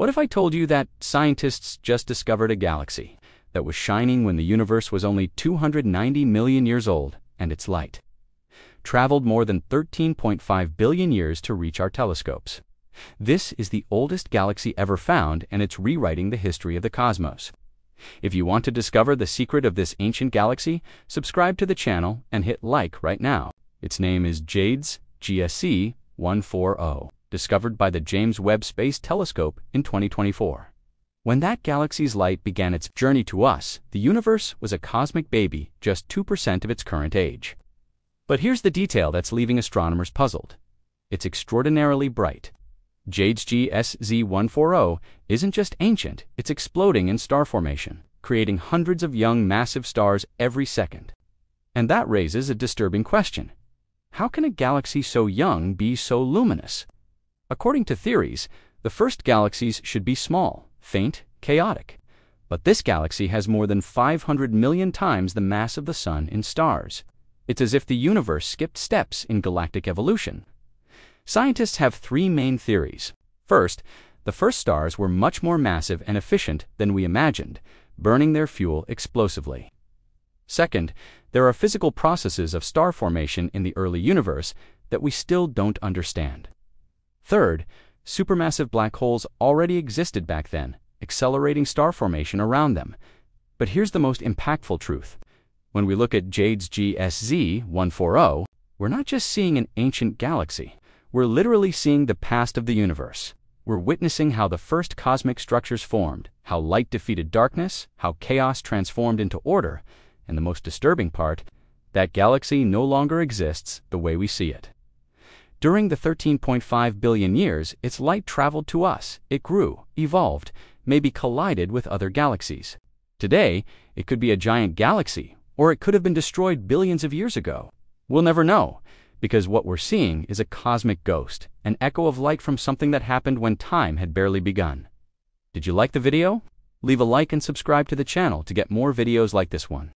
What if I told you that scientists just discovered a galaxy that was shining when the universe was only 290 million years old and its light traveled more than 13.5 billion years to reach our telescopes? This is the oldest galaxy ever found and it's rewriting the history of the cosmos. If you want to discover the secret of this ancient galaxy, subscribe to the channel and hit like right now. Its name is JADES GSC 140 discovered by the James Webb Space Telescope in 2024. When that galaxy's light began its journey to us, the universe was a cosmic baby just 2% of its current age. But here's the detail that's leaving astronomers puzzled. It's extraordinarily bright. JADES-GS-z14-0 isn't just ancient, it's exploding in star formation, creating hundreds of young massive stars every second. And that raises a disturbing question. How can a galaxy so young be so luminous? According to theories, the first galaxies should be small, faint, chaotic. But this galaxy has more than 500 million times the mass of the Sun in stars. It's as if the universe skipped steps in galactic evolution. Scientists have three main theories. First, the first stars were much more massive and efficient than we imagined, burning their fuel explosively. Second, there are physical processes of star formation in the early universe that we still don't understand. Third, supermassive black holes already existed back then, accelerating star formation around them. But here's the most impactful truth. When we look at JADES-GS-z14-0, we're not just seeing an ancient galaxy. We're literally seeing the past of the universe. We're witnessing how the first cosmic structures formed, how light defeated darkness, how chaos transformed into order, and the most disturbing part, that galaxy no longer exists the way we see it. During the 13.5 billion years, its light traveled to us, it grew, evolved, maybe collided with other galaxies. Today, it could be a giant galaxy, or it could have been destroyed billions of years ago. We'll never know, because what we're seeing is a cosmic ghost, an echo of light from something that happened when time had barely begun. Did you like the video? Leave a like and subscribe to the channel to get more videos like this one.